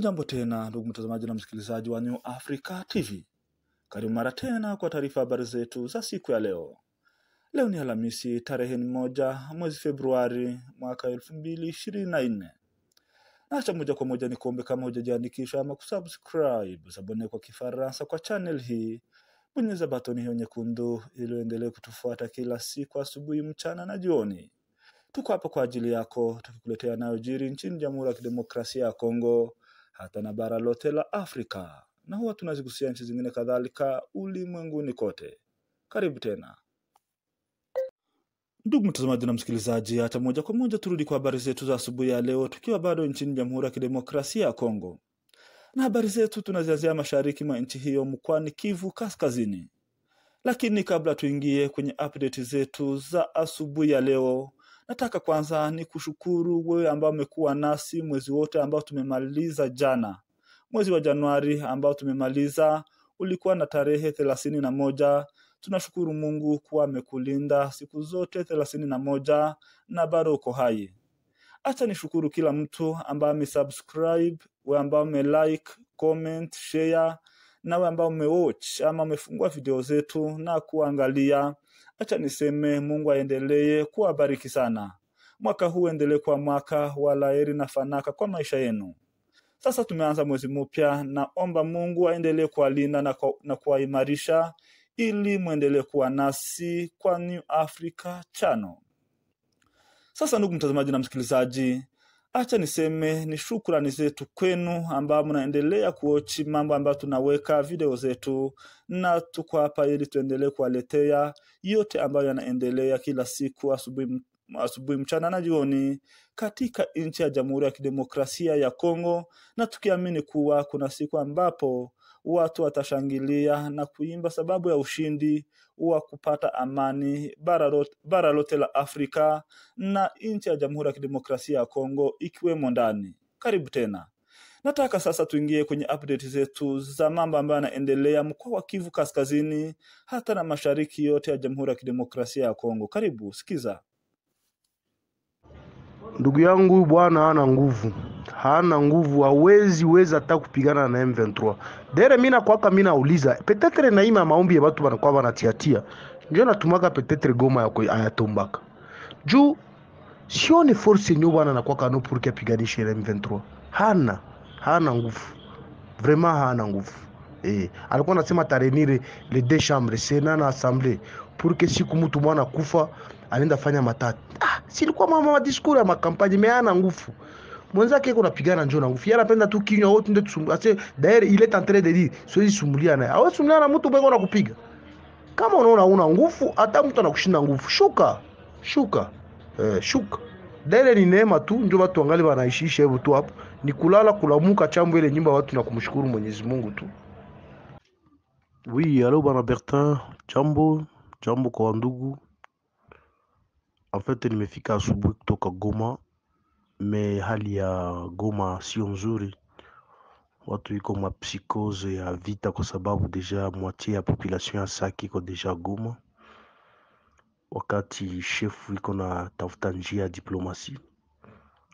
Hamjambo tena ndugu mtazamaji na msikilizaji wa New Africa TV, karibu mara tena kwa taarifa habari zetu za siku ya leo. Leo ni Alhamisi tarehe moja mwezi Februari mwaka elfu mbili ishirini na nne. Acha moja kwa moja ni kuombe kama hujajiandikisha ama kusubscribe sabone kwa Kifaransa kwa channel hii, bonyeza batoni hiyo nyekundu ili uendelee kutufuata kila siku asubuhi, mchana na jioni. Tuko hapa kwa ajili yako tukikuletea yanayojiri nchini Jamhuri ya Kidemokrasia ya Kongo hata na bara lote la Afrika, na huwa tunazigusia nchi zingine kadhalika ulimwenguni kote. Karibu tena ndugu mtazamaji na msikilizaji, hata moja kwa moja turudi kwa habari zetu za asubuhi ya leo, tukiwa bado nchini Jamhuri ya Kidemokrasia ya Kongo, na habari zetu tunazianzia mashariki mwa nchi hiyo mkoani Kivu Kaskazini. Lakini kabla tuingie kwenye update zetu za asubuhi ya leo, nataka kwanza ni kushukuru wewe ambao umekuwa nasi mwezi wote ambao tumemaliza jana. Mwezi wa Januari ambao tumemaliza ulikuwa na tarehe thelathini na moja. Tunashukuru Mungu kuwa amekulinda siku zote thelathini na moja na bado uko hai. Acha nishukuru kila mtu ambaye amesubscribe, we ambao umelike, comment, share na we ambao umewatch ama umefungua video zetu na kuangalia. Acha niseme Mungu aendelee kuwabariki sana. Mwaka huu endelee kuwa mwaka wa la heri na fanaka kwa maisha yenu. Sasa tumeanza mwezi mpya, naomba Mungu aendelee kuwalinda na na kuwaimarisha ili mwendelee kuwa nasi kwa New Africa Channel. Sasa ndugu mtazamaji na msikilizaji, acha niseme ni shukrani zetu kwenu ambao mnaendelea kuochi mambo ambayo tunaweka video zetu, na tuko hapa ili tuendelee kuwaletea yote ambayo yanaendelea kila siku asubuhi, asubuhi, mchana na jioni katika nchi ya Jamhuri ya Kidemokrasia ya Kongo, na tukiamini kuwa kuna siku ambapo watu watashangilia na kuimba sababu ya ushindi wa kupata amani bara lote, la Afrika na nchi ya Jamhuri ya Kidemokrasia ya Kongo ikiwemo ndani. Karibu tena. Nataka sasa tuingie kwenye update zetu za mambo ambayo yanaendelea mkoa wa Kivu Kaskazini hata na mashariki yote ya Jamhuri ya Kidemokrasia ya Kongo. Karibu, sikiza. Ndugu yangu bwana ana nguvu, hana nguvu, hawezi weza hata kupigana na M23. Dere mina kwaka mina uliza petetre na ima maombi ya watu wanakuwa wanatiatia ndio natumaka petetre Goma yako ayatombaka juu sione force yenyewe bwana nakwaka no pour apiganishe na M23. Hana hana nguvu, vraiment hana nguvu eh. Alikuwa anasema tarenire les deux chambres Sena na Assemblée pour que siku mtu mwana kufa anaenda fanya matata. Ah, silikuwa mama discours ya makampani meana nguvu mwenzake iko napigana njoo na nguvu. Yeye anapenda tu kinywa wote ndio tusumbu ase daire il est en train de dire siwezi naye. Hawezi sumbulia na mtu bego na kupiga kama unaona una nguvu hata mtu anakushinda nguvu. Shuka shuka. Eh, shuka. Daire ni neema tu ndio watu wangali wanaishisha hivyo tu hapo. Ni kulala kulamuka chambo ile nyumba watu na kumshukuru Mwenyezi Mungu tu. Oui, alo bana Bertin, jambo jambo kwa ndugu. En fait nimefika asubuhi kutoka Goma, me hali ya Goma sio nzuri, watu iko mapsikose ya vita, kwa sababu deja moitié ya population ya Sake iko deja Goma, wakati shefu iko na tafuta njia ya diplomasi,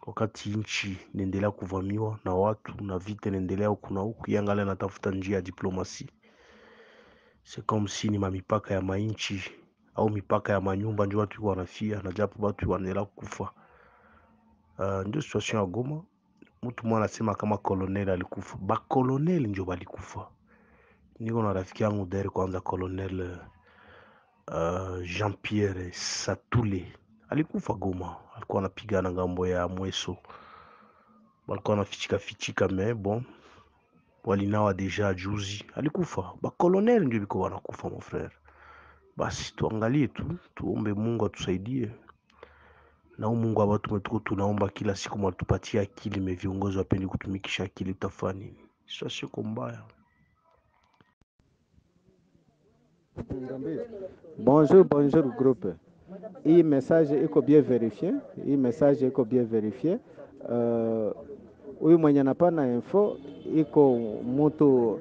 wakati nchi inaendelea kuvamiwa na watu na vita inaendelea huku na huku, yangala anatafuta njia ya diplomasi. C'est comme si ni mamipaka ya mainchi au mipaka ya manyumba ndio watu wanafia na japo watu wanaendelea kufa. Uh, ndio situation ya Goma. Mtu mmoja anasema kama colonel alikufa, ba colonel ndio balikufa. Niko na rafiki yangu dere kwanza colonel uh, Jean Pierre Satule alikufa Goma, alikuwa anapigana ng'ambo ya Mweso, walikuwa anafichika fichika, me bon walinawa deja juzi, alikufa. Ba colonel ndio biko wanakufa mon frère. Basi tuangalie tu, tuombe Mungu atusaidie na huu Mungu ambao tumetuko tunaomba kila siku, mwatupatie akili, me viongozi wapendi kutumikisha akili, utafanya nini? Sio siku mbaya. Bonjour, bonjour groupe. Hii message iko bien verifie, hii message iko bien verifié. Uh, huyu mwenye napana info iko mutu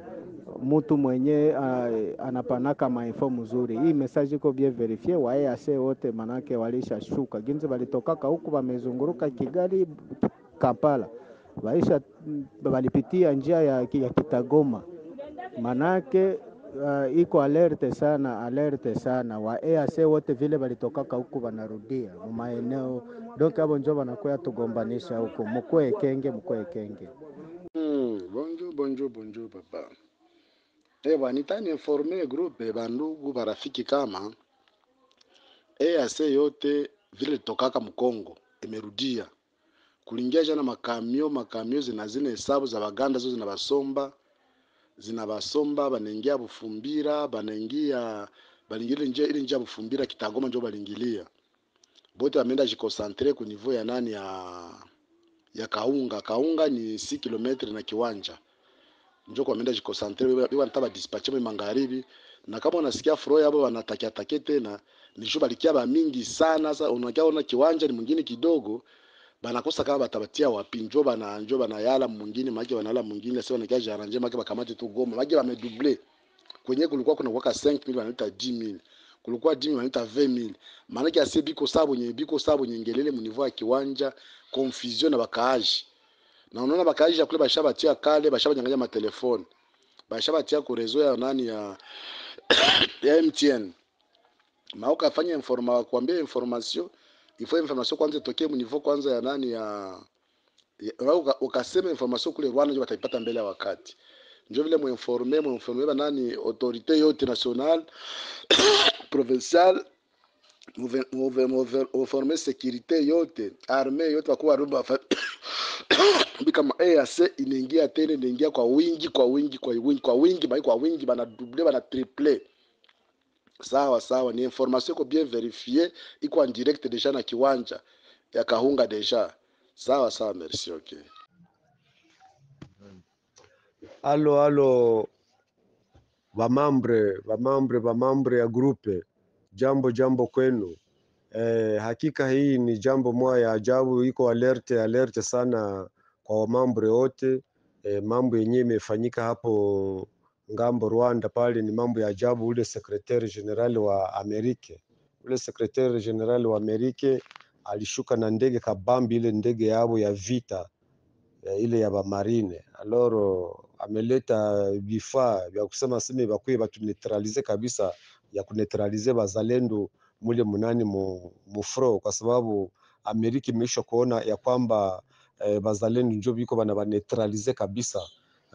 mutu mwenye uh, anapanaka mainfo mzuri. Hii message iko bien verifie wae ase wote manake walishashuka ginzi walitokaka huku wamezunguruka Kigali, Kampala waisha walipitia njia ya, ya Kitagoma, manake uh, iko alerte sana, alerte sana. Wa EAC wote vile walitokaka huku wanarudia maeneo donc abo njo wanakuya tugombanisha huku, mukwe kenge, mukwe kenge. Mm, bonjour, bonjour, bonjour papa. Ewa, nitani informe grupe bandugu barafiki kama EAC yote vile litokaka Mkongo imerudia. Kulingia jana makamio makamio zina zina hesabu za baganda zo zinabasomba zinabasomba banaingia Bufumbira banaingia balingia nje ile njia Bufumbira Kitagoma njo balingilia. Bote wameenda jikosantre ku niveau ya nani ya ya Kaunga. Kaunga ni 6 kilometre na kiwanja njo kwa wameenda jikosantre biwa ntaba dispatche mwe mangaribi na kama unasikia flow yabo wanatakia take tena. Nisho balikia ba mingi sana. Sasa unakia ona kiwanja ni mwingine kidogo banakosa kama batabatia wapi, njo bana njo bana yala mwingine maji wanala mwingine. Sasa wanakia jaranje maji bakamate tu Goma. Maji wamedouble kwenye kulikuwa kuna kuwaka 5000 wanaita 10000 kulikuwa dimi wanaita 20000 maana ase biko sabo nyenye biko sabo nyengelele mu niveau ya kiwanja. Confusion na bakaaji na unaona bakaji ya kule bashabatia kale bashabanyanganya matelefone. Bashabatia ku rezo ya nani ya ya MTN maoka afanya informa kuambia information ifo information kwanza itokee mu niveau kwanza ya nani ya, ukasema information kule Rwanda ndio wataipata mbele ya wakati. Ndio vile muinforme muinforme nani autorité yote nationale provinciale mu mu mu muforme sécurité yote armée yote wakuwa ruba kama EAC inaingia tena inaingia kwa wingi kwa wingi kwa wingi kwa wingi bai kwa wingi bana double bana triple. Sawa sawa ni information iko bien verifie iko en direct deja na kiwanja ya kahunga deja sawa sawa merci okay Alo, alo, vamambre, vamambre, vamambre ya grupe, jambo jambo kwenu. Eh, hakika hii ni jambo moja ya ajabu, iko alerte alerte sana kwa mambo yote Eh, mambo yenyewe imefanyika hapo ng'ambo Rwanda pale ni mambo ya ajabu. Ule sekretari general wa Amerika, ule sekretari general wa Amerika alishuka na ndege kabambi, ile ndege yao ya vita eh, ile ya bamarine aloro ameleta vifaa vya kusema seme bakwiye batuneutralize kabisa ya kuneutralize bazalendo mule munani mu, mufro kwa sababu Amerika imeisha kuona ya kwamba eh, njo biko bana baneutralize kabisa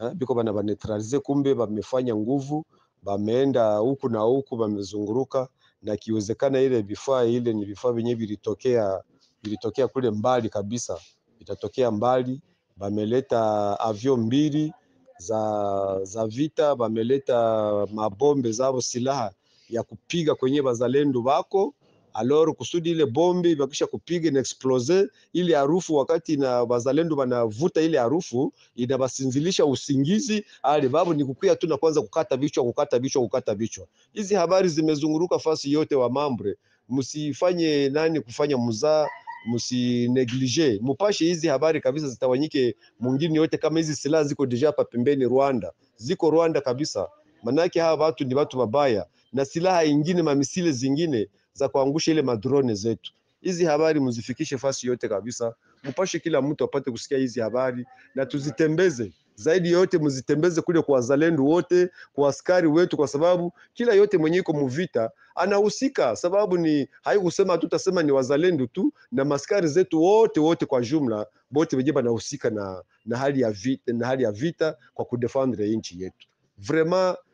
eh, biko bana banetralize, kumbe bamefanya nguvu, bameenda huku na huku, bamezunguruka na kiwezekana ile vifaa ile ni vifaa vyenye vilitokea vilitokea kule mbali kabisa, vitatokea mbali bameleta avyo mbili za, za vita, bameleta mabombe zao silaha ya kupiga kwenye bazalendo bako alor kusudi ile bombi bakisha kupiga na explose ile harufu, wakati na bazalendo banavuta ile harufu inabasinzilisha usingizi. ali babu ni kukuya tu na kwanza kukata vichwa, kukata vichwa, kukata vichwa. Hizi habari zimezunguruka fasi yote wa mambre, msifanye nani kufanya muzaa msineglige, mupashe hizi habari kabisa, zitawanyike mwingine yote. Kama hizi silaha ziko deja hapa pembeni Rwanda, ziko Rwanda kabisa, manake hawa watu ni watu wabaya, na silaha ingine mamisile zingine za kuangusha ile madrone zetu. Hizi habari mzifikishe fasi yote kabisa, mupashe kila mtu apate kusikia hizi habari na tuzitembeze zaidi yote mzitembeze kule kwa wazalendo wote, kwa askari wetu, kwa sababu kila yote mwenye iko muvita anahusika. Sababu ni haikusema tutasema ni wazalendo tu na maskari zetu wote wote kwa jumla bote wenyewe banahusika na, na hali ya vita, na hali ya vita kwa kudefendre nchi yetu. Vraiment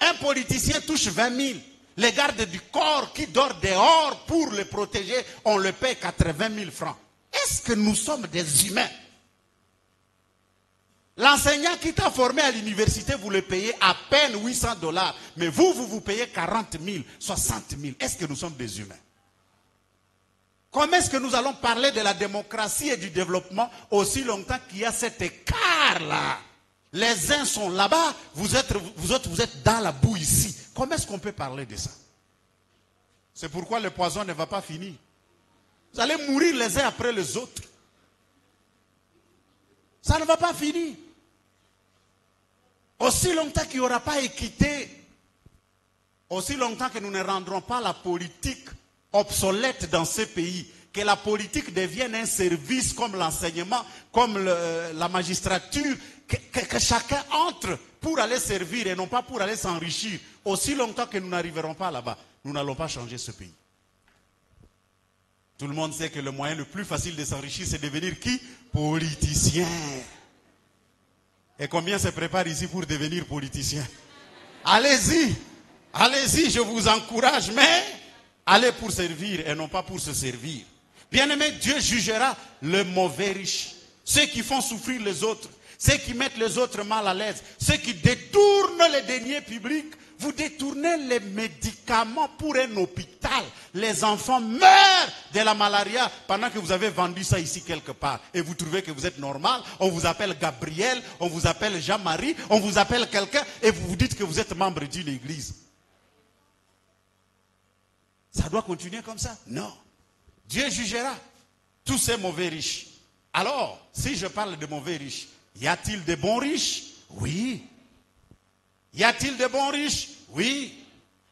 Un politicien touche 20 000. Les gardes du corps qui dorment dehors pour le protéger, on le paie 80 000 francs. Est-ce que nous sommes des humains? L'enseignant qui t'a formé à l'université, vous le payez à peine 800 dollars. Mais vous, vous vous payez 40 000, 60 000. Est-ce que nous sommes des humains? Comment est-ce que nous allons parler de la démocratie et du développement aussi longtemps qu'il y a cet écart-là? Les uns sont là-bas, vous êtes, vous, autres, vous êtes dans la boue ici. Comment est-ce qu'on peut parler de ça? C'est pourquoi le poison ne va pas finir. Vous allez mourir les uns après les autres. Ça ne va pas finir. Aussi longtemps qu'il n'y aura pas équité, aussi longtemps que nous ne rendrons pas la politique obsolète dans ce pays, que la politique devienne un service comme l'enseignement, comme le, la magistrature, que, chacun entre pour aller servir et non pas pour aller s'enrichir. Aussi longtemps que nous n'arriverons pas là-bas, nous n'allons pas changer ce pays. Tout le monde sait que le moyen le plus facile de s'enrichir, c'est devenir qui? Politicien. Et combien se préparent ici pour devenir politicien? Allez-y, allez-y, je vous encourage, mais allez pour servir et non pas pour se servir. Bien-aimé, Dieu jugera le mauvais riche, ceux qui font souffrir les autres, ceux qui mettent les autres mal à l'aise, ceux qui détournent les deniers publics. Vous détournez les médicaments pour un hôpital. Les enfants meurent de la malaria pendant que vous avez vendu ça ici quelque part. Et vous trouvez que vous êtes normal. On vous appelle Gabriel, on vous appelle Jean-Marie, on vous appelle quelqu'un et vous vous dites que vous êtes membre d'une église. Ça doit continuer comme ça? Non. Dieu jugera tous ces mauvais riches. Alors, si je parle de mauvais riches, y a-t-il de bons riches? Oui. Y a-t-il de bons riches? Oui.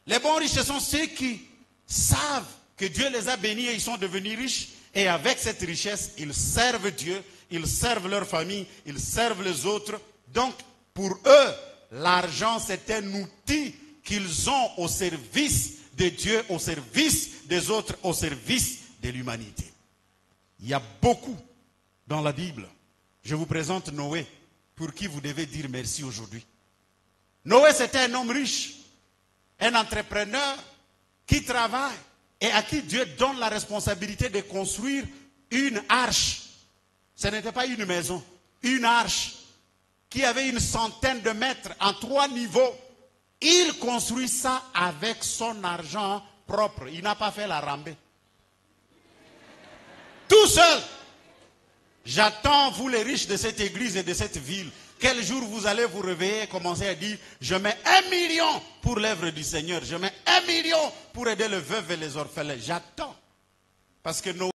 Les bons riches, ce sont ceux qui savent que Dieu les a bénis et ils sont devenus riches. Et avec cette richesse, ils servent Dieu, ils servent leur famille, ils servent les autres. Donc, pour eux, l'argent, c'est un outil qu'ils ont au service de Dieu, au service des autres, au service l'humanité. Il y a beaucoup dans la Bible. Je vous présente Noé, pour qui vous devez dire merci aujourd'hui. Noé, c'était un homme riche, un entrepreneur qui travaille et à qui Dieu donne la responsabilité de construire une arche. Ce n'était pas une maison, une arche qui avait une centaine de mètres en trois niveaux. Il construit ça avec son argent propre. Il n'a pas fait la rambée. Tout seul. J'attends, vous les riches de cette église et de cette ville, quel jour vous allez vous réveiller et commencer à dire, je mets un million pour l'œuvre du Seigneur, je mets un million pour aider les veuves et les orphelins. J'attends. Parce que nos